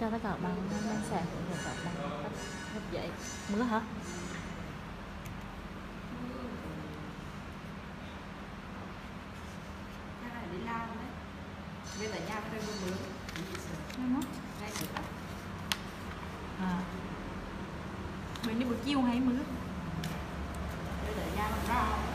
cho tất cả các bạn đang sẻ hướng dẫn các bạn gấp giấy mưa hả? Đi lao đấy. Bên ở nhà mướn nó Ngay được đó à. Mình đi buổi chiều hay mướn. Bên ở nhà mà ra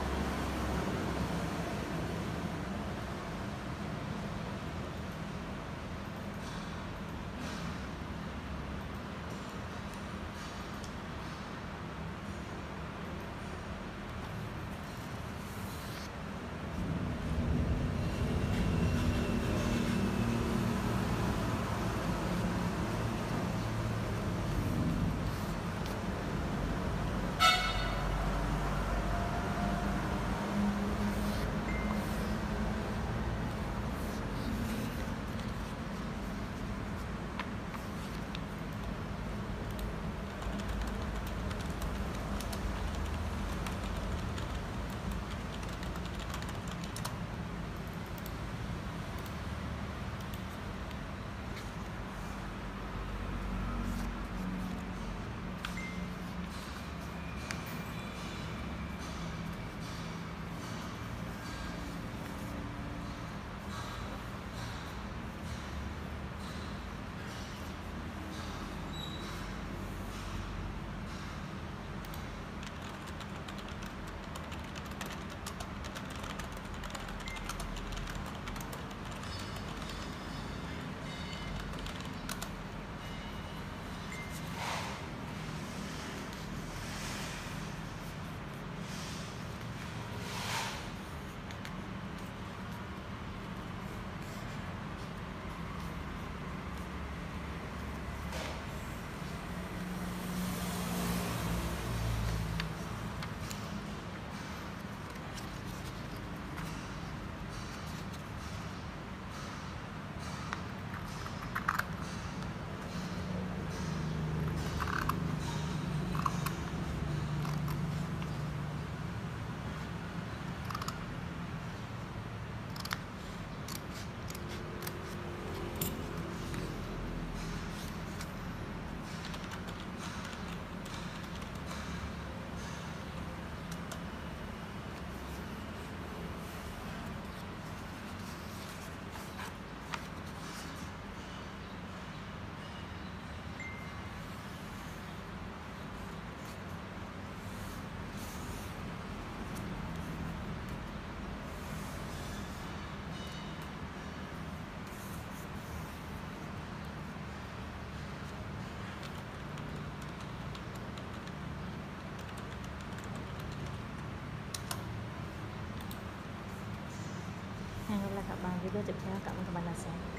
Bagi dia cepat kat mana-mana saya. Eh.